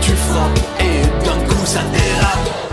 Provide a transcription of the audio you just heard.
tu frappes et d'un coup ça dérape.